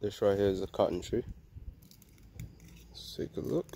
This right here is a cotton tree. Let's take a look.